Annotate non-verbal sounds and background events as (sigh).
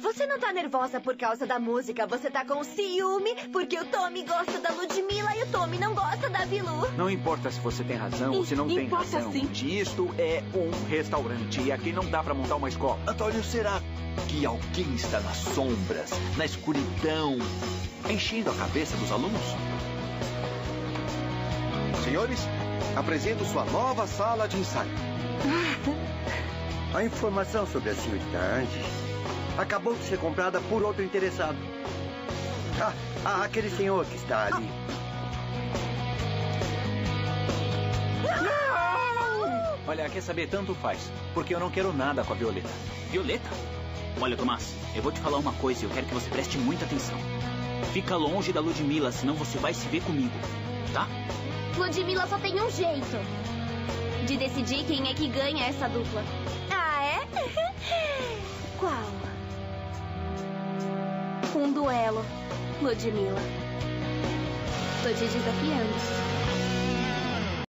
Você não tá nervosa por causa da música, você tá com ciúme porque o Tommy gosta da Ludmilla e o Tommy não gosta da Bilu. Não importa se você tem razão ou se não tem Importa razão. sim. Isto é um restaurante e aqui não dá pra montar uma escola. Antônio, será que alguém está nas sombras, na escuridão, enchendo a cabeça dos alunos? Senhores, apresento sua nova sala de ensaio. (laughs) A informação sobre a senhorita acabou de ser comprada por outro interessado. Ah, ah, aquele senhor que está ali. Olha, quer saber? Tanto faz. Porque eu não quero nada com a Violeta. Violeta? Olha, Tomás, eu vou te falar uma coisa e eu quero que você preste muita atenção. Fica longe da Ludmilla, senão você vai se ver comigo, tá? Ludmilla só tem um jeito de decidir quem é que ganha essa dupla. Ah, é? (laughs) Qual? Um duelo, Ludmilla. Tô te desafiando.